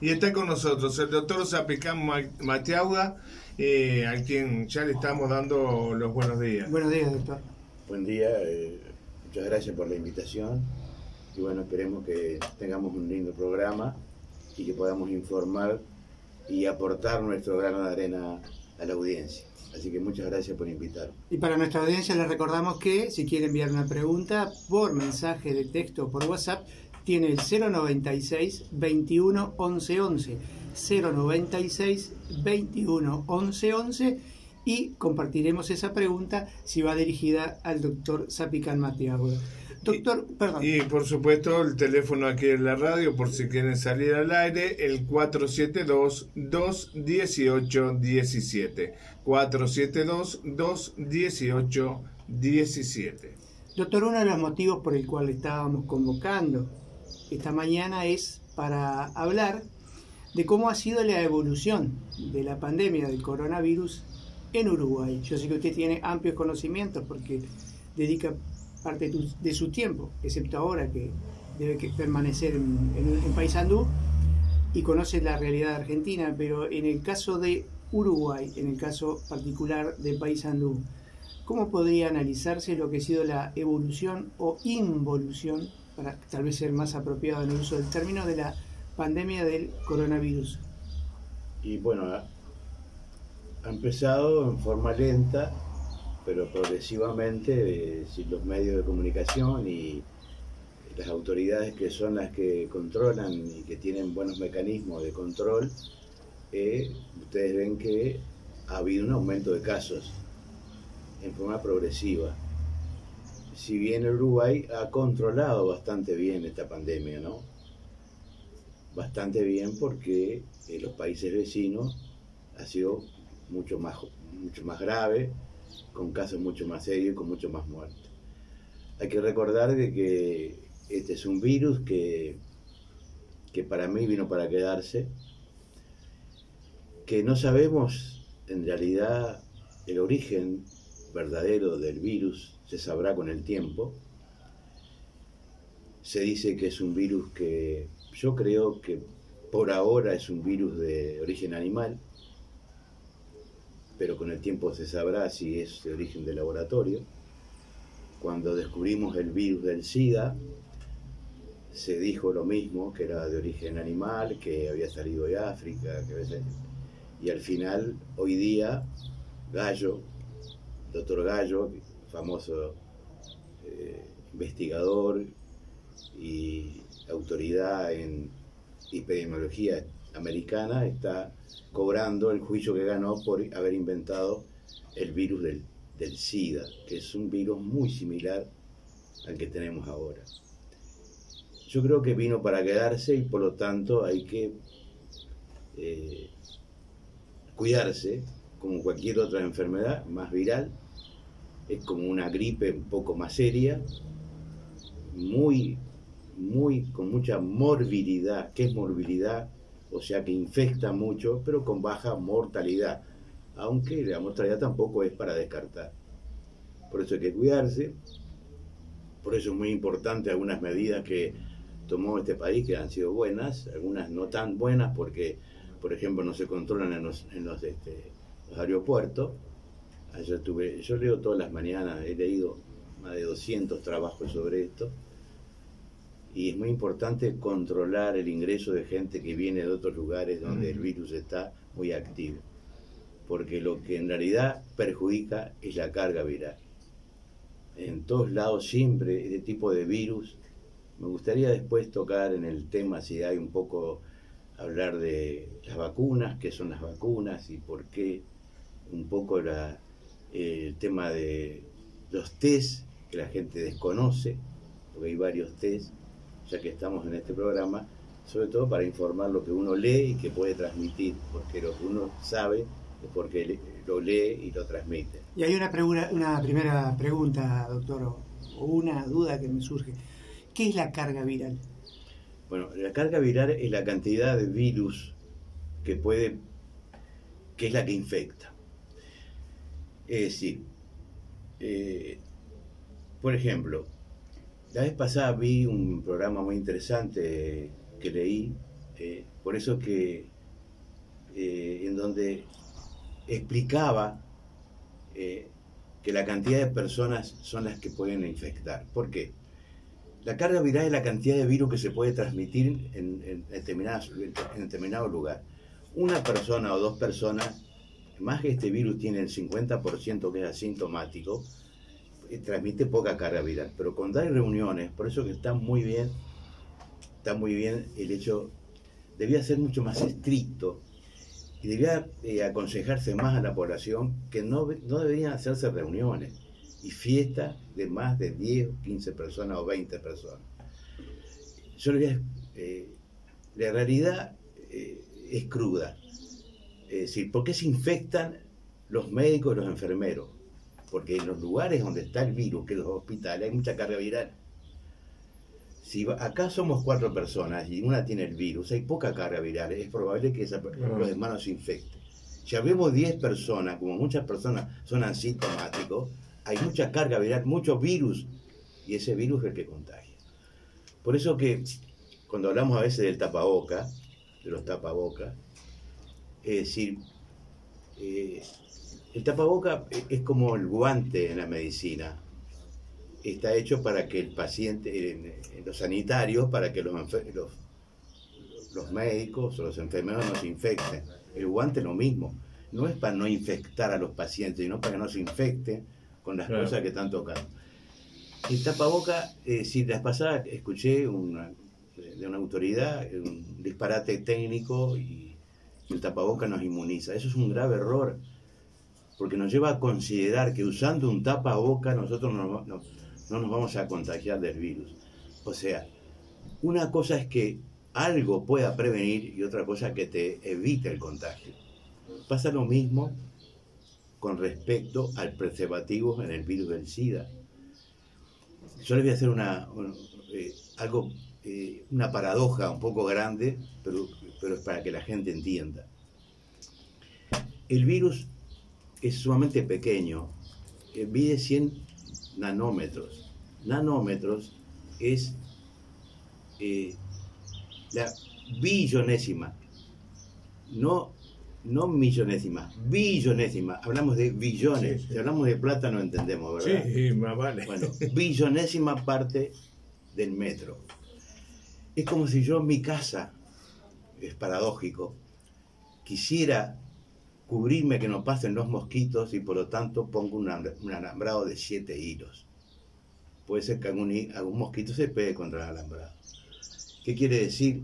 Y está con nosotros el doctor Zapicán Mateauda, eh, a quien ya le estamos dando los buenos días. Buenos días, doctor. Buen día, eh, muchas gracias por la invitación. Y bueno, esperemos que tengamos un lindo programa y que podamos informar y aportar nuestro grano de arena a la audiencia. Así que muchas gracias por invitar. Y para nuestra audiencia les recordamos que si quiere enviar una pregunta por mensaje de texto o por WhatsApp, tiene el 096 21 11 11. 096 21 11 11 y compartiremos esa pregunta si va dirigida al doctor Zapican Matiago. Doctor, perdón. Y por supuesto el teléfono aquí en la radio por si quieren salir al aire, el 472-218-17. 472-218-17. Doctor, uno de los motivos por el cual estábamos convocando esta mañana es para hablar de cómo ha sido la evolución de la pandemia del coronavirus en Uruguay. Yo sé que usted tiene amplios conocimientos porque dedica parte de su tiempo, excepto ahora que debe permanecer en, en, Paysandú y conoce la realidad argentina, pero en el caso de Uruguay, en el caso particular de Paysandú, ¿cómo podría analizarse lo que ha sido la evolución o involución, para tal vez ser más apropiado en el uso del término, de la pandemia del coronavirus? Y bueno, ha empezado en forma lenta, pero progresivamente, eh, los medios de comunicación y las autoridades que son las que controlan y que tienen buenos mecanismos de control, eh, ustedes ven que ha habido un aumento de casos en forma progresiva. Si bien Uruguay ha controlado bastante bien esta pandemia, ¿no? Bastante bien porque en eh, los países vecinos ha sido mucho más, mucho más grave, con casos mucho más serios y con mucho más muertes. Hay que recordar que este es un virus que, que para mí vino para quedarse, que no sabemos en realidad el origen verdadero del virus, se sabrá con el tiempo. Se dice que es un virus que yo creo que por ahora es un virus de origen animal, pero con el tiempo se sabrá si es de origen de laboratorio. Cuando descubrimos el virus del SIDA, se dijo lo mismo, que era de origen animal, que había salido de África, que y al final, hoy día, Gallo, doctor Gallo, famoso eh, investigador y autoridad en epidemiología americana, está cobrando el juicio que ganó por haber inventado el virus del, SIDA, que es un virus muy similar al que tenemos ahora. Yo creo que vino para quedarse y por lo tanto hay que eh, cuidarse como cualquier otra enfermedad más viral. Es como una gripe un poco más seria, muy, muy, con mucha morbilidad. ¿Qué es morbilidad? o sea que infecta mucho, pero con baja mortalidad, aunque la mortalidad tampoco es para descartar. Por eso hay que cuidarse, por eso es muy importante algunas medidas que tomó este país que han sido buenas, algunas no tan buenas porque, por ejemplo, no se controlan en los, este, los aeropuertos. Ayer tuve, yo leo todas las mañanas, he leído más de 200 trabajos sobre esto y es muy importante controlar el ingreso de gente que viene de otros lugares donde el virus está muy activo, porque lo que en realidad perjudica es la carga viral. En todos lados siempre este tipo de virus. Me gustaría después tocar en el tema, si hay un poco, hablar de las vacunas, qué son las vacunas y por qué, un poco la, el tema de los test que la gente desconoce, porque hay varios test ya que estamos en este programa, sobre todo para informar lo que uno lee y que puede transmitir, porque lo que uno sabe es porque lo lee y lo transmite. Y hay una, una primera pregunta, doctor, o una duda que me surge. ¿Qué es la carga viral? Bueno, la carga viral es la cantidad de virus que puede, que es la que infecta. Es decir, eh, por ejemplo, la vez pasada vi un programa muy interesante que leí, eh, por eso que eh, en donde explicaba que la cantidad de personas son las que pueden infectar. ¿Por qué? La carga viral es la cantidad de virus que se puede transmitir en, en, en determinado lugar. Una persona o dos personas, más que este virus tiene el 50% que es asintomático, eh, transmite poca carga viral. Pero cuando hay reuniones, por eso que está muy bien, está muy bien el hecho, debía ser mucho más estricto y debía eh, aconsejarse más a la población que no, no deberían hacerse reuniones y fiestas de más de 10, 15 personas o 20 personas. Yo le voy eh, la realidad es cruda. Es decir, ¿por qué se infectan los médicos y los enfermeros? Porque en los lugares donde está el virus, que es los hospitales, hay mucha carga viral. Si acá somos cuatro personas y una tiene el virus, hay poca carga viral, es probable que esa, los demás no se infecten. Si habemos 10 personas, como muchas personas son asintomáticos, hay mucha carga viral, muchos virus, y ese virus es el que contagia. Por eso que cuando hablamos a veces del tapaboca, de los tapabocas, es decir, eh, el tapaboca es como el guante en la medicina. Está hecho para que el paciente, en, los sanitarios, para que los, los, los médicos o los enfermeros no se infecten. El guante es lo mismo. No es para no infectar a los pacientes, sino para que no se infecten con las cosas que están tocando. El tapaboca, eh, si las pasadas escuché una, de una autoridad un disparate técnico y el tapaboca nos inmuniza. Eso es un grave error, porque nos lleva a considerar que usando un tapaboca nosotros no, no, no nos vamos a contagiar del virus. O sea, una cosa es que algo pueda prevenir y otra cosa que te evite el contagio. Pasa lo mismo con respecto al preservativo en el virus del SIDA. Yo les voy a hacer una, eh, algo, eh, una paradoja un poco grande, pero, pero es para que la gente entienda. El virus es sumamente pequeño, eh, mide 100 nanómetros. Nanómetros es la billonésima, no no millonésima, billonésima. Hablamos de billones. Si hablamos de plata no entendemos, ¿verdad? Sí, más vale. Bueno, billonésima parte del metro. Es como si yo en mi casa, es paradójico, quisiera cubrirme que no pasen los mosquitos y por lo tanto pongo un, alambrado de siete hilos. Puede ser que algún, algún mosquito se pegue contra el alambrado. ¿Qué quiere decir?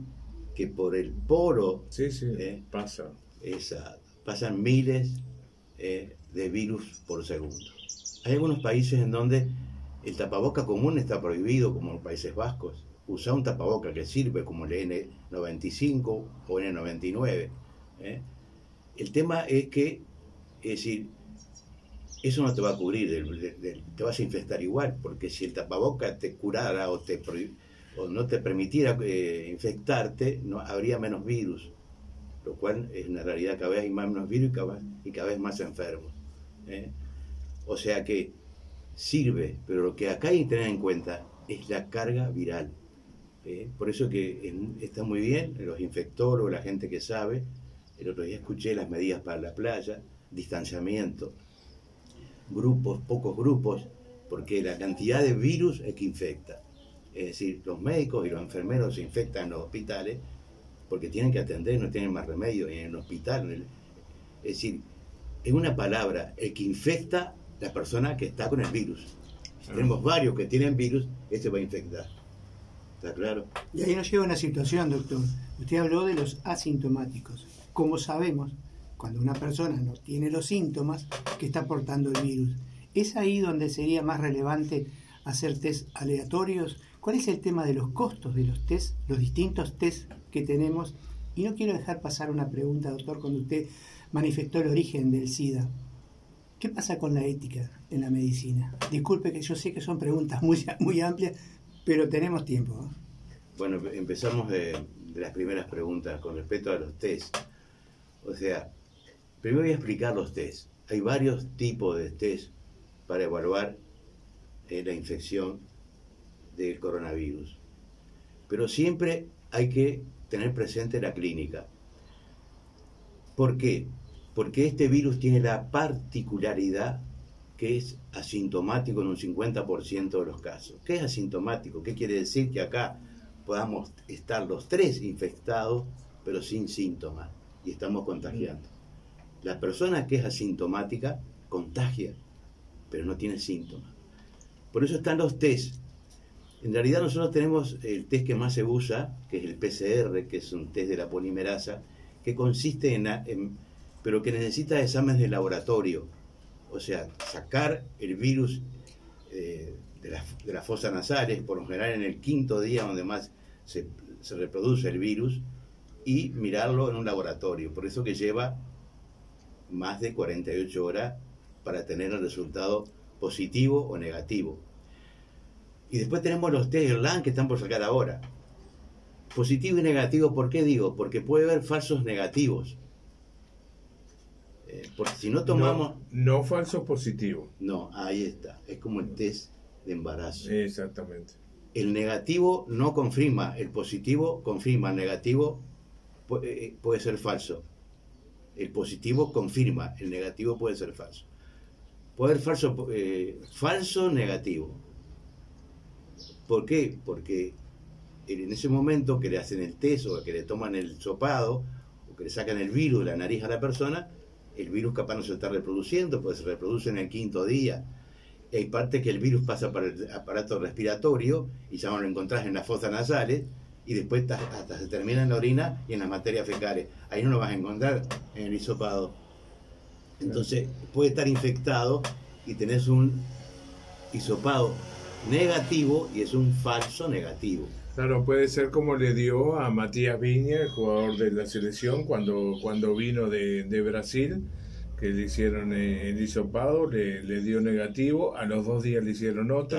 Que por el poro sí, sí, eh, pasa esa, pasan miles eh, de virus por segundo. Hay algunos países en donde el tapaboca común está prohibido, como los Países Vascos. Usa un tapaboca que sirve como el N95 o N99. ¿eh? El tema es que, es decir, eso no te va a cubrir, te vas a infestar igual, porque si el tapaboca te curara o, te o no te permitiera eh, infectarte, no, habría menos virus lo cual es una realidad cada vez hay más menos virus y cada vez, más enfermos. ¿eh? O sea que sirve, pero lo que acá hay que tener en cuenta es la carga viral. ¿Eh? Por eso que está muy bien los infectólogos, la gente que sabe. El otro día escuché las medidas para la playa, distanciamiento, grupos, pocos grupos, porque la cantidad de virus es que infecta. Es decir, los médicos y los enfermeros se infectan en los hospitales porque tienen que atender, no tienen más remedio, en el hospital. es decir, en una palabra, el que infecta la persona que está con el virus. Si tenemos varios que tienen virus, este va a infectar. ¿Está claro? Y ahí nos lleva una situación, doctor. Usted habló de los asintomáticos. Como sabemos, cuando una persona no tiene los síntomas, que está portando el virus. ¿Es ahí donde sería más relevante hacer test aleatorios? ¿Cuál es el tema de los costos de los test, los distintos test que tenemos. Y no quiero dejar pasar una pregunta, doctor, cuando usted manifestó el origen del SIDA. ¿Qué pasa con la ética en la medicina? Disculpe que yo sé que son preguntas muy, muy amplias, pero tenemos tiempo. Bueno, empezamos de, las primeras preguntas con respecto a los test. O sea, primero voy a explicar los test. Hay varios tipos de test para evaluar eh, la infección del coronavirus. Pero siempre hay que tener presente la clínica. ¿Por qué? Porque este virus tiene la particularidad que es asintomático en un 50% de los casos. ¿Qué es asintomático? ¿Qué quiere decir que acá podamos estar los tres infectados pero sin síntomas y estamos contagiando? La persona que es asintomática contagia, pero no tiene síntomas. Por eso están los test. En realidad nosotros tenemos el test que más se usa, que es el PCR, que es un test de la polimerasa, que consiste en, pero que necesita exámenes de laboratorio. O sea, sacar el virus eh, de, las fosas nasales, por lo general en el quinto día donde más se, reproduce el virus, y mirarlo en un laboratorio. Por eso que lleva más de 48 horas para tener el resultado positivo o negativo. Y después tenemos los test LAN que están por sacar ahora. Positivo y negativo, ¿por qué digo? Porque puede haber falsos negativos. Eh, porque si no tomamos... No, no falsos positivos. No, ahí está. Es como el test de embarazo. Exactamente. El negativo no confirma, el positivo confirma, el negativo puede, eh, puede ser falso. El positivo confirma, el negativo puede ser falso. Puede ser falso, eh, falso negativo. ¿Por qué? Porque en ese momento que le hacen el test o que le toman el sopado o que le sacan el virus de la nariz a la persona, el virus capaz no se está reproduciendo, pues se reproduce en el quinto día. Hay parte que el virus pasa para el aparato respiratorio y ya no lo encontrás en las fosas nasales y después hasta, se termina en la orina y en las materias fecales. Ahí no lo vas a encontrar en el hisopado. Entonces puede estar infectado y tenés un hisopado negativo y es un falso negativo. Claro, puede ser como le dio a Matías Viña, el jugador de la selección, cuando, cuando vino de, de Brasil, que le hicieron eh, el hisopado, le, le, dio negativo, a los dos días le hicieron otro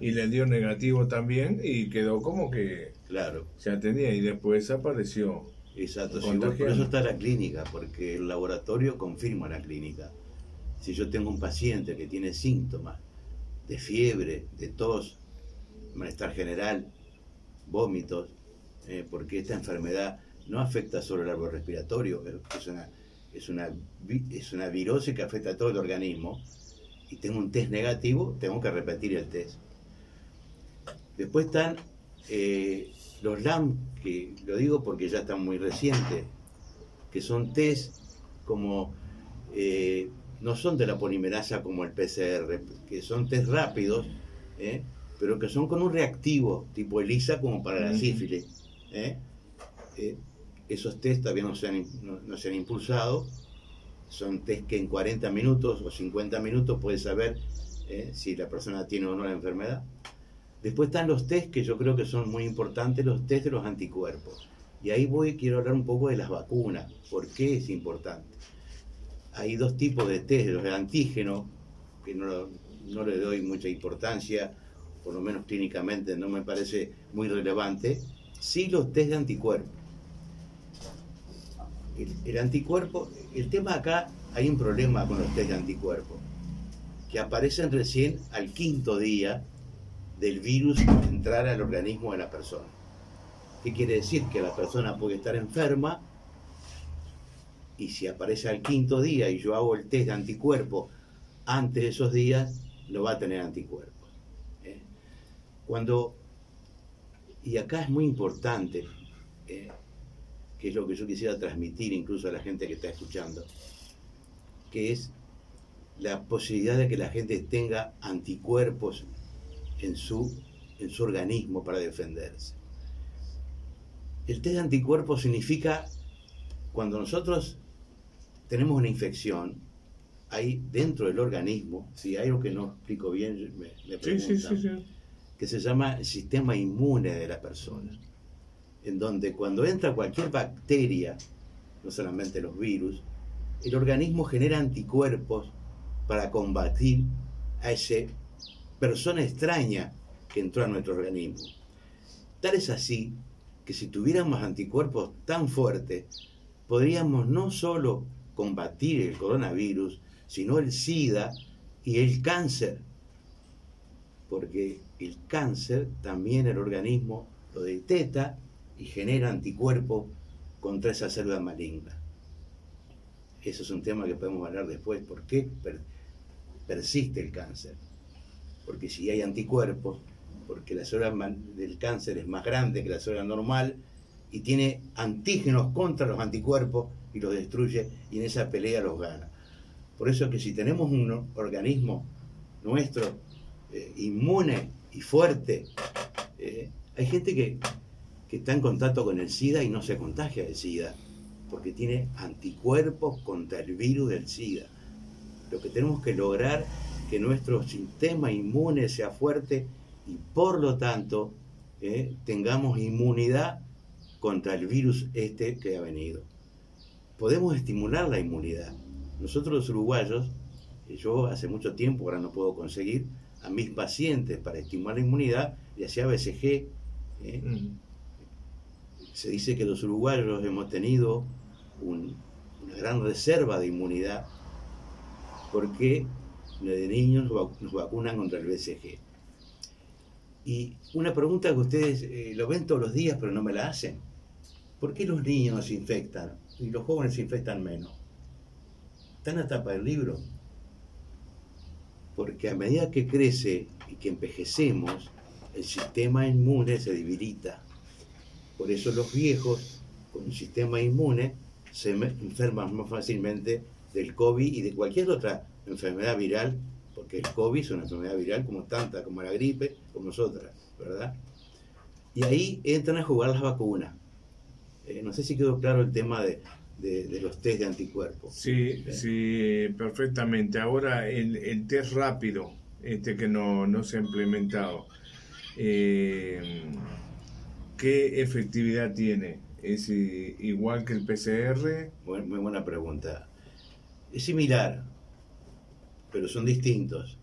y le dio negativo también y quedó como que claro. ya tenía y después apareció. Exacto, por eso está la clínica, porque el laboratorio confirma la clínica. Si yo tengo un paciente que tiene síntomas de fiebre, de tos, malestar general, vómitos, eh, porque esta enfermedad no afecta solo el árbol respiratorio, es una, es, una, es una virosis que afecta a todo el organismo, y tengo un test negativo, tengo que repetir el test. Después están eh, los LAM, que lo digo porque ya están muy recientes, que son test como, eh, no son de la polimerasa como el PCR, que son test rápidos, ¿eh? pero que son con un reactivo tipo ELISA como para la sífilis. ¿eh? esos test todavía no se, han, no, se han impulsado, son test que en 40 minutos o 50 minutos puedes saber si la persona tiene o no la enfermedad. Después están los test que yo creo que son muy importantes, los test de los anticuerpos. Y ahí voy, quiero hablar un poco de las vacunas. ¿Por qué es importante? Hay dos tipos de test, los de antígeno, que no, no le doy mucha importancia, por lo menos clínicamente no me parece muy relevante. Sí los test de anticuerpos. El, el anticuerpo, el tema acá, hay un problema con los test de anticuerpos, que aparecen recién al quinto día del virus entrar al organismo de la persona. ¿Qué quiere decir? Que la persona puede estar enferma y si aparece al quinto día y yo hago el test de anticuerpo antes de esos días, no va a tener anticuerpos. ¿eh? Cuando, y acá es muy importante, ¿eh? que es lo que yo quisiera transmitir incluso a la gente que está escuchando, que es la posibilidad de que la gente tenga anticuerpos en su, en su organismo para defenderse. El test de anticuerpos significa cuando nosotros tenemos una infección, hay dentro del organismo, si hay algo que no explico bien, me, preguntan, que se llama el sistema inmune de la persona, en donde cuando entra cualquier bacteria, no solamente los virus, el organismo genera anticuerpos para combatir a ese persona extraña que entró a nuestro organismo. Tal es así que si tuviéramos anticuerpos tan fuertes, podríamos no solo combatir el coronavirus, sino el SIDA y el cáncer. Porque el cáncer también el organismo lo detecta y genera anticuerpos contra esa célula maligna. Eso es un tema que podemos hablar después. ¿Por qué persiste el cáncer? Porque si hay anticuerpos, porque la célula del cáncer es más grande que la célula normal y tiene antígenos contra los anticuerpos y los destruye y en esa pelea los gana. Por eso es que si tenemos un organismo nuestro eh, inmune y fuerte, eh, hay gente que, que está en contacto con el SIDA y no se contagia de SIDA, porque tiene anticuerpos contra el virus del SIDA. Lo que tenemos que lograr que nuestro sistema inmune sea fuerte y por lo tanto eh, tengamos inmunidad contra el virus este que ha venido. Podemos estimular la inmunidad. Nosotros los uruguayos, yo hace mucho tiempo, ahora no puedo conseguir, a mis pacientes para estimular la inmunidad, y hacía BCG. ¿eh? Mm. Se dice que los uruguayos hemos tenido una gran reserva de inmunidad porque de niños nos vacunan contra el BCG. Y una pregunta que ustedes eh, lo ven todos los días pero no me la hacen. ¿Por qué los niños se infectan y los jóvenes se infectan menos? Está en la tapa del libro. Porque a medida que crece y que envejecemos, el sistema inmune se debilita. Por eso los viejos con un sistema inmune se enferman más fácilmente del COVID y de cualquier otra enfermedad viral, porque el COVID es una enfermedad viral como tanta, como la gripe, como nosotras, ¿verdad? Y ahí entran a jugar las vacunas. Eh, no sé si quedó claro el tema de, los test de anticuerpos. Sí, sí, perfectamente. Ahora el, test rápido, este que no, no se ha implementado, eh, ¿qué efectividad tiene? ¿Es igual que el PCR? muy buena pregunta. Es similar, pero son distintos.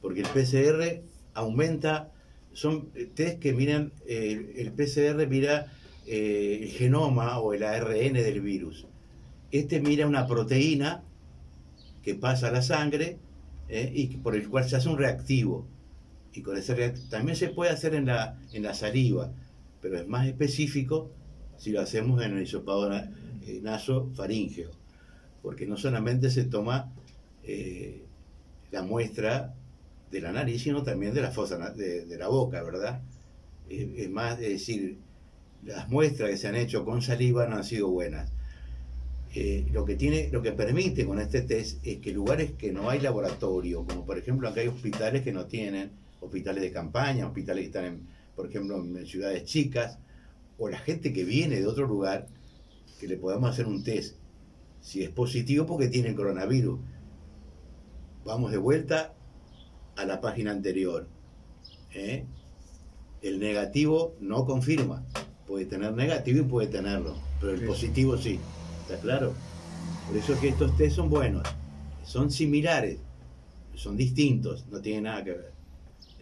Porque el PCR aumenta, son test que miran, el PCR mira eh, el genoma o el ARN del virus. Este mira una proteína que pasa a la sangre eh, y por el cual se hace un reactivo. Y con ese reactivo, también se puede hacer en la, en la saliva, pero es más específico si lo hacemos en el hisopado eh, nasofaringeo, porque no solamente se toma la muestra de la nariz, sino también de la fosa de, la boca, ¿verdad? es más, es decir, las muestras que se han hecho con saliva no han sido buenas. Eh, lo que tiene, lo que permite con este test es que lugares que no hay laboratorio, como por ejemplo acá hay hospitales que no tienen, hospitales de campaña, hospitales que están, en, por ejemplo, en ciudades chicas, o la gente que viene de otro lugar, que le podemos hacer un test, si es positivo porque tiene coronavirus. Vamos de vuelta a la página anterior. ¿eh? El negativo no confirma puede tener negativo y puede tenerlo, pero el positivo sí, ¿está claro? Por eso es que estos test son buenos, son similares, son distintos, no tienen nada que ver.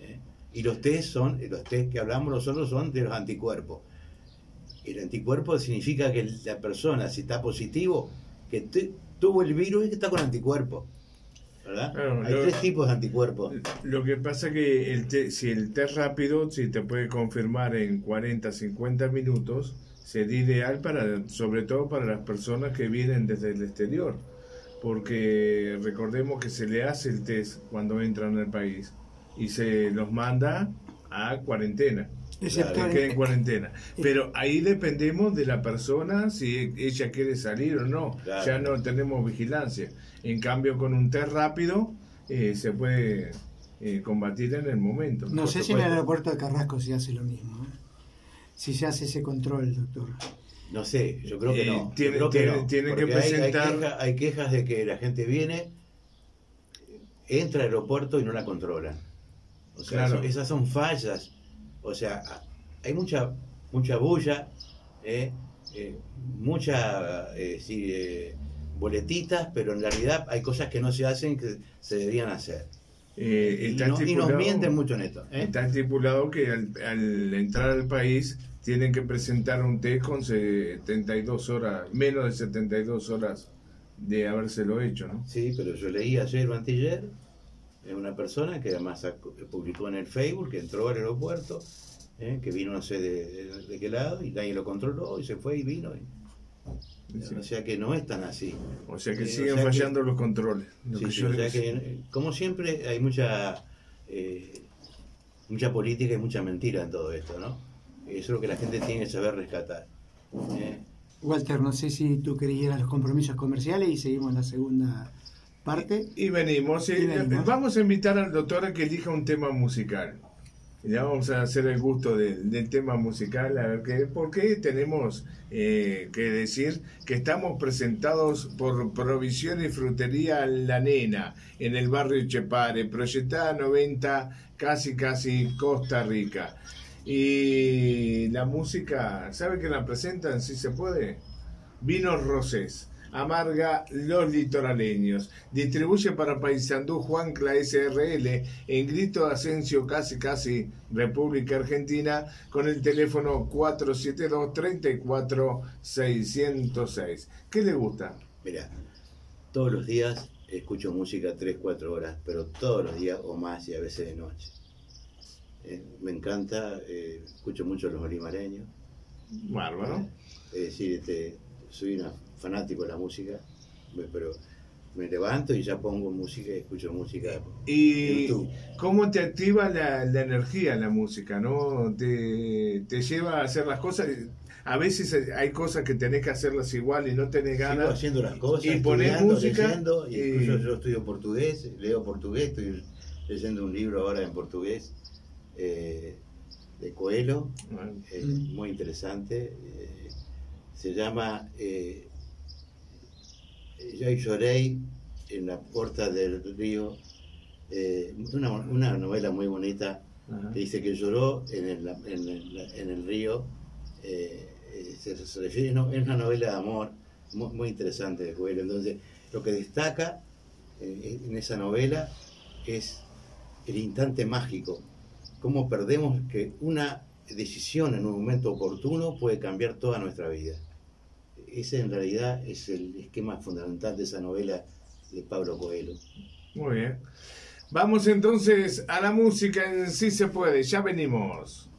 ¿eh? Y los test son, los test que hablamos nosotros son de los anticuerpos. El anticuerpo significa que la persona, si está positivo, que tuvo el virus y que está con anticuerpos. Hay tres tipos de anticuerpos. Lo que pasa que el si el test rápido, si te puede confirmar en 40, 50 minutos, sería ideal para, sobre todo para las personas que vienen desde el exterior. Porque recordemos que se le hace el test cuando entran al país y se los manda a cuarentena. Excepto en cuarentena. Pero ahí dependemos de la persona si ella quiere salir o no. Ya no tenemos vigilancia. En cambio, con un test rápido eh, se puede eh, combatir en el momento. No sé si en el aeropuerto de Carrasco se hace lo mismo. ¿eh? Si se hace ese control, doctor. No sé, yo creo que no. Tiene, que, presentar. Hay, quejas, de que la gente viene, entra al aeropuerto y no la controlan. O sea, esas son fallas o sea, hay mucha, mucha bulla, eh, eh, muchas eh, boletitas, pero en realidad hay cosas que no se hacen que se deberían hacer. y, nos mienten mucho en esto. Está estipulado que al, entrar al país tienen que presentar un test con 72 horas, menos de 72 horas de habérselo hecho, ¿no? Sí, pero yo leí ayer o antiller una persona que además publicó en el Facebook que entró al aeropuerto ¿eh? que vino no sé de, de, qué lado y nadie lo controló y se fue y vino. O sea que no es tan así. O sea que siguen fallando los controles. Sí, o sea que, como siempre, hay mucha, eh, mucha política y mucha mentira en todo esto, ¿no? Eso es lo que la gente tiene que saber rescatar. ¿eh? Walter, no sé si tú querías los compromisos comerciales y seguimos la segunda parte. Y, venimos, y venimos. Vamos a invitar al doctor a que elija un tema musical. Ya vamos a hacer el gusto del tema musical, a ver qué, porque tenemos eh, que decir que estamos presentados por Provisión y Frutería La Nena, en el barrio Chepare, proyectada 90, casi casi Costa Rica. Y la música, ¿sabe que la presentan? Si se puede. Vinos Rosés amarga los litoraleños. Distribuye para Paisandú Juancla SRL en Grito Asensio, casi casi República Argentina, con el teléfono 472-34606. ¿Qué le gusta? Mira, todos los días escucho música 3-4 horas, pero todos los días o más y a veces de noche. Eh, me encanta, eh, escucho mucho los olimareños. Bárbaro. es decir, este, soy una fanático de la música, pero me levanto y ya pongo música y escucho música. ¿Y cómo te activa la, energía la música? ¿no? Te, lleva a hacer las cosas. A veces hay cosas que tenés que hacerlas igual y no tenés ganas. Sigo haciendo las cosas, y poner música. Leyendo, y incluso yo estudio portugués, leo portugués, estoy leyendo un libro ahora en portugués eh, de Coelho, muy interesante. Eh, se llama yo lloré en la puerta del río, eh, una, novela muy bonita que dice que lloró en el, en el, en el río, eh, eh, se, refiere, es una novela de amor muy, interesante de Coelho. Entonces, lo que destaca en esa novela es el instante mágico, cómo perdemos que una decisión en un momento oportuno puede cambiar toda nuestra vida ese en realidad es el esquema fundamental de esa novela de Pablo Coelho. Muy bien. Vamos entonces a la música en Sí se puede, ya venimos.